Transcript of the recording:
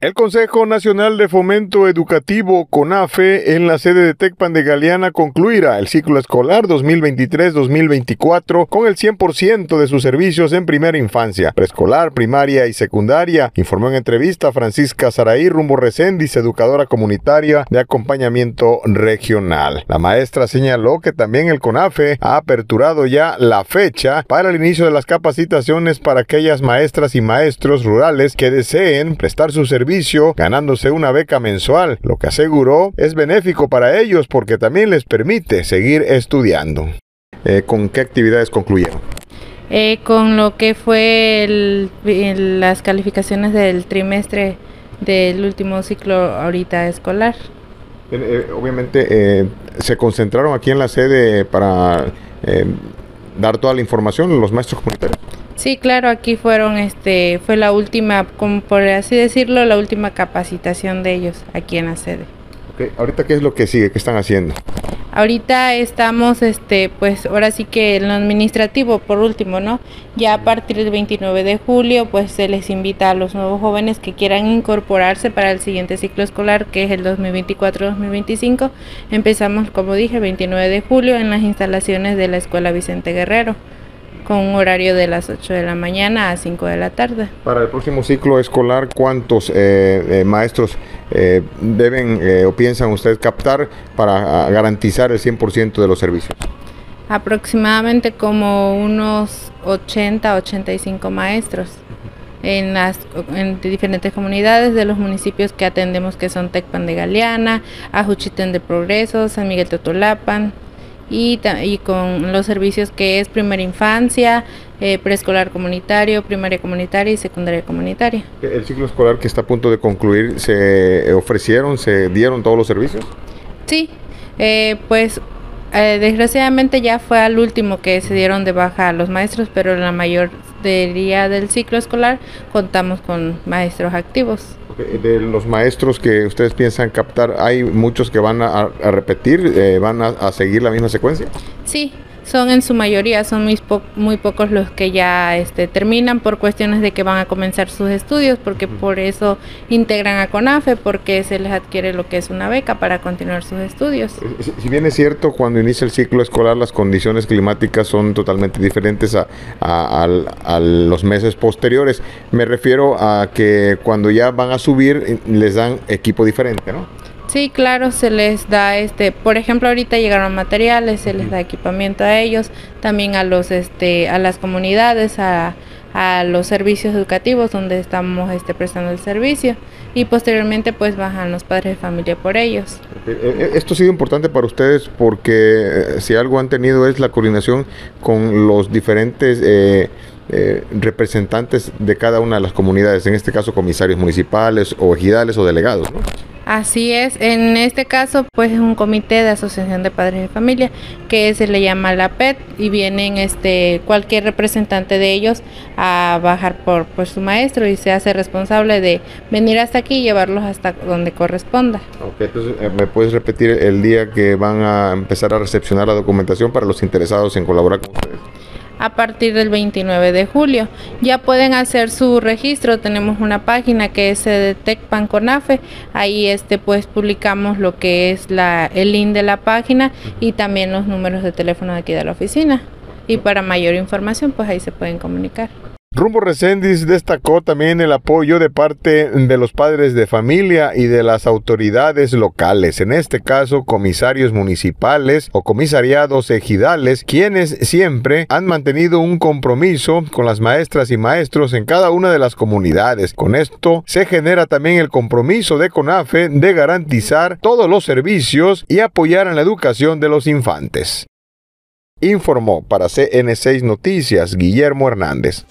El Consejo Nacional de Fomento Educativo CONAFE en la sede de Tecpan de Galeana concluirá el ciclo escolar 2023-2024 con el 100% de sus servicios en primera infancia, preescolar, primaria y secundaria, informó en entrevista Francisca Saraí Rumbo Recendis, educadora comunitaria de acompañamiento regional. La maestra señaló que también el CONAFE ha aperturado ya la fecha para el inicio de las capacitaciones para aquellas maestras y maestros rurales que deseen prestar sus servicios ganándose una beca mensual, lo que aseguró es benéfico para ellos porque también les permite seguir estudiando. Eh, ¿Con qué actividades concluyeron? Eh, con lo que fue las calificaciones del trimestre del último ciclo ahorita escolar. Eh, obviamente se concentraron aquí en la sede para dar toda la información los maestros comunitarios. Sí, claro, aquí fueron, este, fue la última, como por así decirlo, la última capacitación de ellos aquí en la sede. Okay. Ahorita, ¿qué es lo que sigue? ¿Qué están haciendo? Ahorita estamos, este, pues ahora sí que en lo administrativo, por último, ¿no? Ya a partir del 29 de julio, pues se les invita a los nuevos jóvenes que quieran incorporarse para el siguiente ciclo escolar, que es el 2024-2025. Empezamos, como dije, 29 de julio en las instalaciones de la Escuela Vicente Guerrero con un horario de las 8 de la mañana a 5 de la tarde. Para el próximo ciclo escolar, ¿cuántos eh, eh, maestros eh, deben o piensan ustedes captar para ah, garantizar el 100% de los servicios? Aproximadamente como unos 80, 85 maestros en las en diferentes comunidades de los municipios que atendemos que son Tecpan de Galeana, Ajuchitén de Progreso, San Miguel Totolapan, y, y con los servicios que es primera infancia, eh, preescolar comunitario, primaria comunitaria y secundaria comunitaria. ¿El ciclo escolar que está a punto de concluir, se ofrecieron, se dieron todos los servicios? Sí, eh, pues eh, desgraciadamente ya fue al último que se dieron de baja a los maestros, pero la mayoría del ciclo escolar contamos con maestros activos de los maestros que ustedes piensan captar, ¿hay muchos que van a, repetir, eh, van a, seguir la misma secuencia? Sí, son en su mayoría, son muy, muy pocos los que ya este, terminan por cuestiones de que van a comenzar sus estudios, porque por eso integran a CONAFE, porque se les adquiere lo que es una beca para continuar sus estudios. Eh, si bien es cierto, cuando inicia el ciclo escolar las condiciones climáticas son totalmente diferentes a, a los meses posteriores, me refiero a que cuando ya van a subir les dan equipo diferente, ¿no? Sí, claro, se les da este, por ejemplo, ahorita llegaron materiales, se les da equipamiento a ellos, también a los este a las comunidades, a, a los servicios educativos donde estamos este, prestando el servicio y posteriormente pues bajan los padres de familia por ellos. Eh, eh, esto ha sido importante para ustedes porque eh, si algo han tenido es la coordinación con los diferentes representantes de cada una de las comunidades, en este caso comisarios municipales o ejidales o delegados. ¿no? Así es, en este caso pues es un comité de asociación de padres de familia que se le llama la PET y vienen este cualquier representante de ellos a bajar por, por su maestro y se hace responsable de venir hasta aquí y llevarlos hasta donde corresponda. Ok, entonces eh, me puedes repetir el día que van a empezar a recepcionar la documentación para los interesados en colaborar con ustedes a partir del 29 de julio. Ya pueden hacer su registro, tenemos una página que es de Tecpanconafe, ahí este pues publicamos lo que es el link de la página y también los números de teléfono de aquí de la oficina. Y para mayor información pues ahí se pueden comunicar. Rumbo Recendis destacó también el apoyo de parte de los padres de familia y de las autoridades locales, en este caso comisarios municipales o comisariados ejidales, quienes siempre han mantenido un compromiso con las maestras y maestros en cada una de las comunidades. Con esto se genera también el compromiso de CONAFE de garantizar todos los servicios y apoyar en la educación de los infantes. Informó para CN6 Noticias Guillermo Hernández.